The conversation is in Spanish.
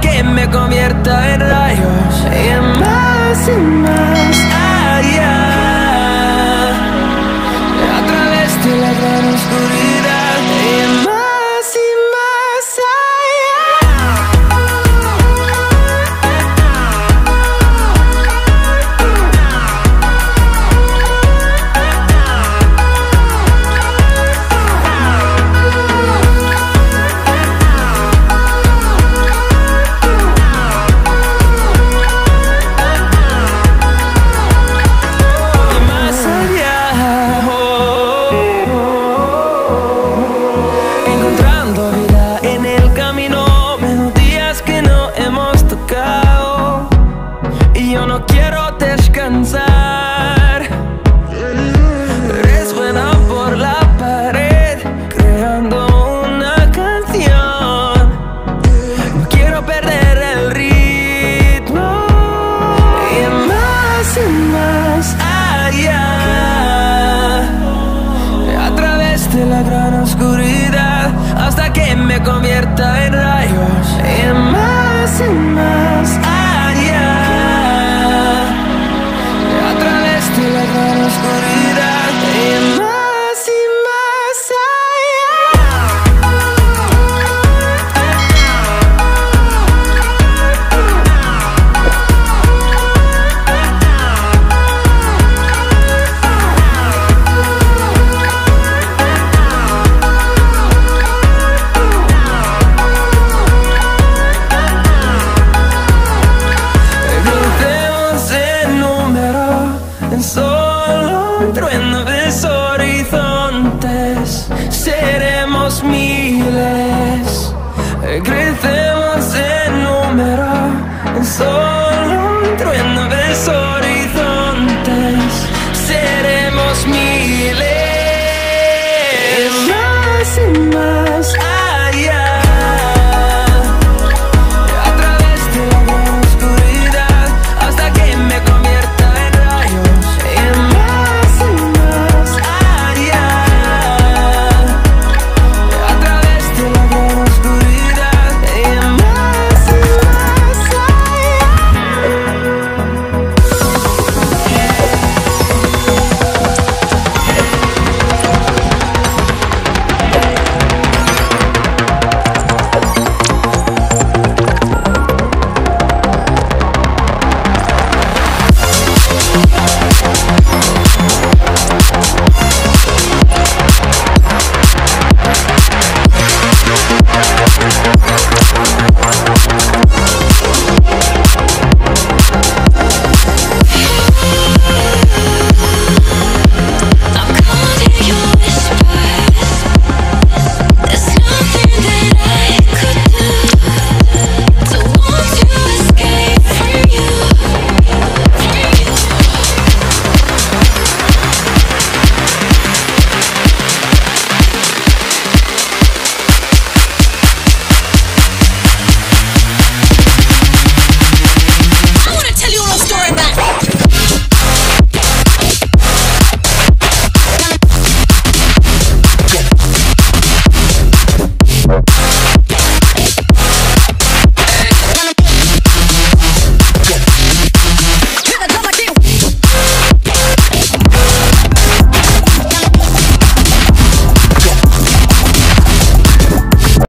que me convierta en rayos. Y más y más y más allá. A través de la gran oscuridad hasta que me convierta en rayos. Y más y más allá. A través de la gran oscuridad. me.